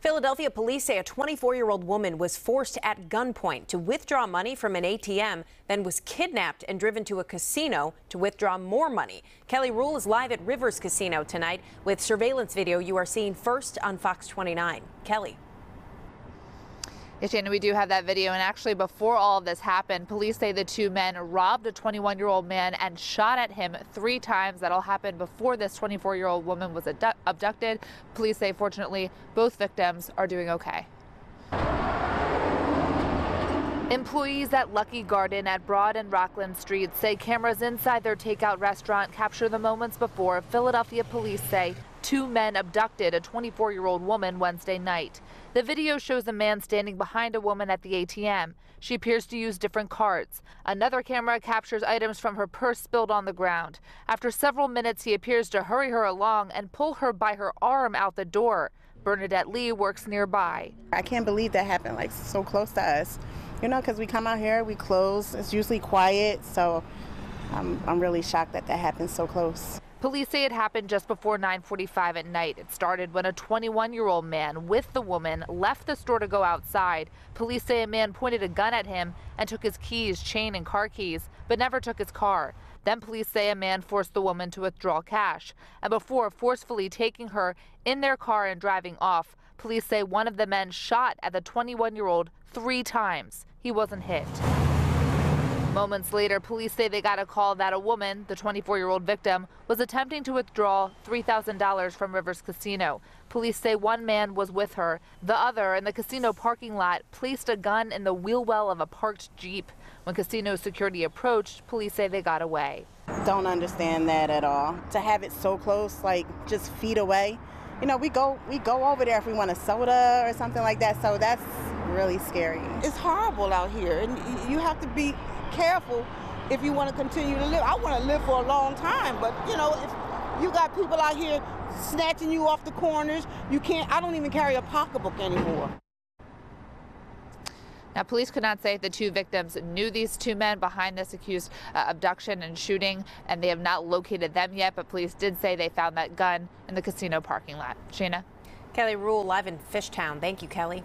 Philadelphia police say a 24 year old woman was forced at gunpoint to withdraw money from an ATM, then was kidnapped and driven to a casino to withdraw more money. Kelly Rule is live at Rivers Casino tonight with surveillance video you are seeing first on Fox 29. Kelly. Yes, Shannon, we do have that video. And actually, before all of this happened, police say the two men robbed a 21 year old man and shot at him three times. That all happened before this 24 year old woman was abducted. Police say, fortunately, both victims are doing okay. Employees at Lucky Garden at Broad and Rockland Street say cameras inside their takeout restaurant capture the moments before Philadelphia police say two men abducted a 24 year old woman Wednesday night. The video shows a man standing behind a woman at the ATM. She appears to use different cards. Another camera captures items from her purse spilled on the ground. After several minutes, he appears to hurry her along and pull her by her arm out the door. Bernadette Lee works nearby. I can't believe that happened like so close to us. You know, because we come out here, we close, it's usually quiet, so I'm, I'm really shocked that that happened so close. Police say it happened just before 9:45 at night. It started when a 21-year-old man with the woman left the store to go outside. Police say a man pointed a gun at him and took his keys, chain, and car keys, but never took his car. Then police say a man forced the woman to withdraw cash. And before forcefully taking her in their car and driving off, police say one of the men shot at the 21-year-old three times. He wasn't hit. Moments later, police say they got a call that a woman, the 24 year old victim, was attempting to withdraw $3,000 from Rivers Casino. Police say one man was with her. The other, in the casino parking lot, placed a gun in the wheel well of a parked Jeep. When casino security approached, police say they got away. Don't understand that at all. To have it so close, like just feet away. You know, we go we go over there if we want a soda or something like that. So that's really scary. It's horrible out here, and you have to be careful if you want to continue to live. I want to live for a long time, but you know, if you got people out here snatching you off the corners, you can't. I don't even carry a pocketbook anymore. Now, police could not say if the two victims knew these two men behind this accused uh, abduction and shooting, and they have not located them yet, but police did say they found that gun in the casino parking lot. Sheena? Kelly Rule live in Fishtown. Thank you, Kelly.